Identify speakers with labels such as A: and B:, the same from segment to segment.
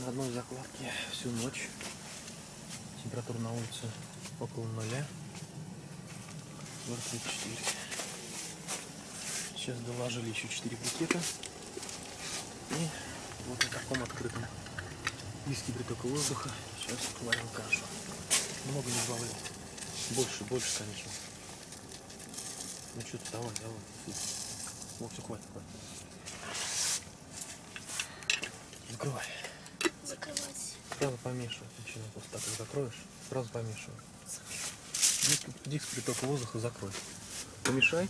A: на одной закладке всю ночь. Температура на улице около нуля. 44. Сейчас доложили еще 4 брикета. И вот на таком открытом диске притока воздуха сейчас варим кашу. Много не добавлять. Больше, больше, конечно. Ну что ты, давай, давай. Вот, все, хватит, хватит. Закрывай. Сразу помешивать начинай. После того, как закроешь, сразу помешивай. Диск, диск притока воздуха закрой. Помешай.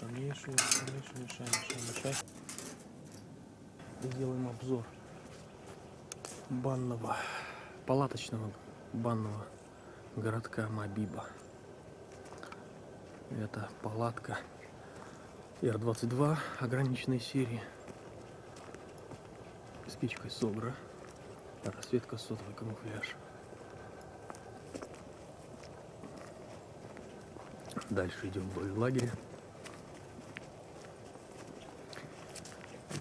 A: Помешивай, помешивай, мешай, мешай, мешай. Сделаем обзор банного, палаточного банного городка Мабиба. Это палатка R22 ограниченной серии с печкой Согра. Расцветка сотовый камуфляж. Дальше идем вдоль лагеря.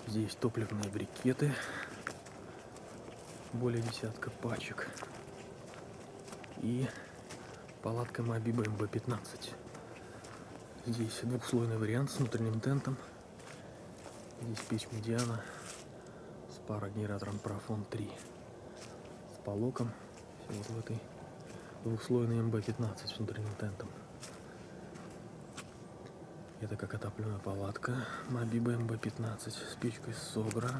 A: Здесь топливные брикеты. Более десятка пачек. И палатка Мобиба МБ-15. Здесь двухслойный вариант с внутренним тентом. Здесь печь медиана с парогенератором Профон 3. С полоком. Все вот в этой двухслойной МБ-15 с внутренним тентом. Это как отопленная палатка Мобиба МБ-15 с печкой Согра.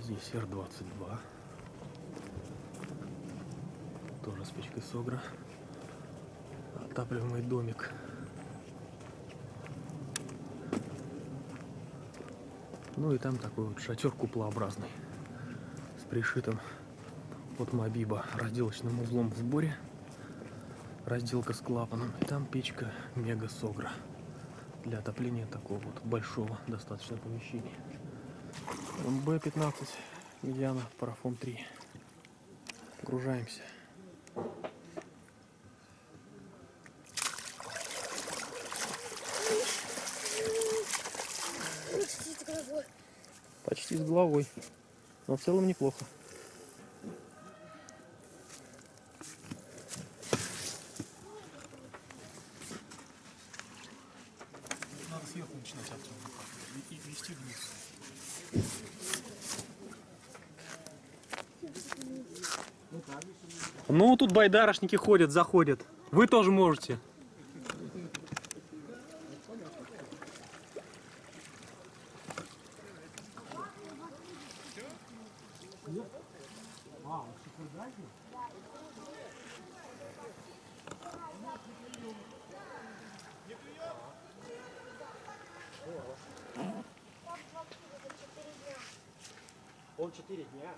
A: Здесь Р-22. Тоже с печкой Согра. Отапливаемый домик. Ну и там такой вот шатер куполообразный. С пришитым от Мобиба разделочным узлом в сборе. Разделка с клапаном. И там печка Мега Согра. Для отопления такого вот большого достаточно помещения. МБ-15 медиана парафон 3. Гружаемся.
B: Почти с головой.
A: Почти с головой. Но в целом неплохо.
C: Надо сверху начинать и, и вести вниз.
A: Ну, тут байдарочники ходят, заходят. Вы тоже можете.
D: Он 4 дня.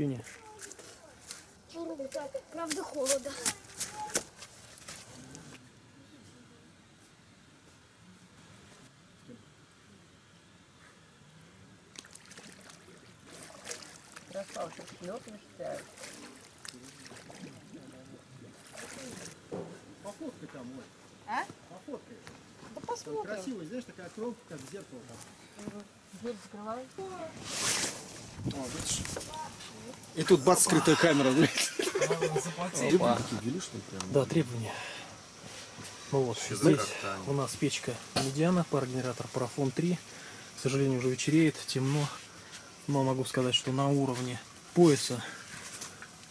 B: Круто. Правда холодно.
E: Красавчик, лед.
C: Пофоткай там, Оль.
E: А?
C: Пофоткай.
E: Да посмотрим.
C: красиво, знаешь, такая кромка, как зеркало там.
E: Дверь закрывай.
D: И тут бац, скрытая камера, блядь.
A: Да, требования. Ну вот, здесь у нас печка медиана, парогенератор парафон 3. К сожалению, уже вечереет, темно. Но могу сказать, что на уровне пояса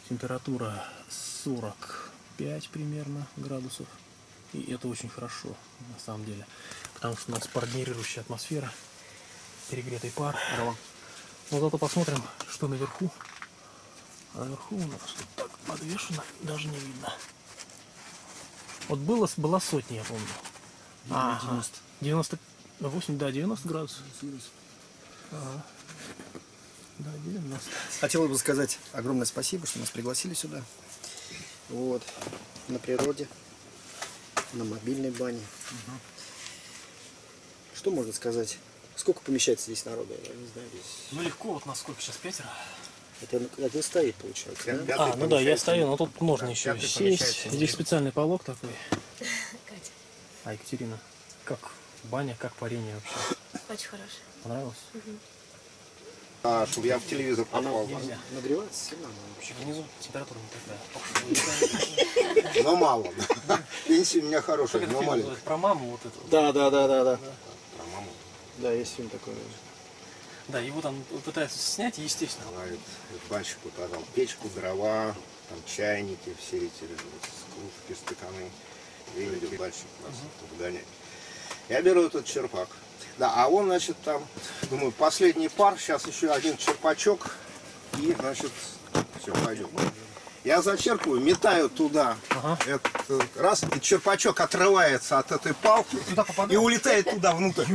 A: температура 40 25 примерно градусов. И это очень хорошо, на самом деле. Потому что у нас парнирующая атмосфера, перегретый пар. Но зато посмотрим, что наверху. А наверху у нас вот так подвешено, даже не видно. Вот было, была сотня, я помню. Ага. 90. 98, да, 90 градусов. Ага. Да, 90.
D: Хотелось бы сказать огромное спасибо, что нас пригласили сюда. Вот. На природе. На мобильной бане. Что можно сказать? Сколько помещается здесь народу? Я не знаю, здесь.
A: Ну легко, вот нас сколько сейчас, пятеро?
D: Это один стоит, получается. да?
A: А, ну да, я стою, но тут можно еще сесть. Здесь специальный полог такой.
B: Катя,
A: А, Екатерина, как баня, как парение вообще?
B: очень хорошо.
A: Понравилось?
F: А, чтобы я в телевизор попал.
A: Нельзя.
D: Нагревается сильно она вообще.
A: Внизу температура не такая.
F: Но мало. Пенсия у меня хорошая,
A: Как
F: но маленькая.
A: Про маму вот эту.
D: Да, да, да, да, да. Да, есть фильм такой.
A: Да, его там пытаются снять, естественно.
F: Говорит, банщик показал печку, дрова, там чайники, все эти кружки, стаканы. Видите, банщик нас выгоняет. Я беру этот черпак. Да, а он, значит, там, думаю, последний пар, сейчас еще один черпачок, и, значит, все, пойдем. Я зачерпываю, метаю туда,
A: Ага.
F: этот, раз, и черпачок отрывается от этой палки и улетает туда внутрь.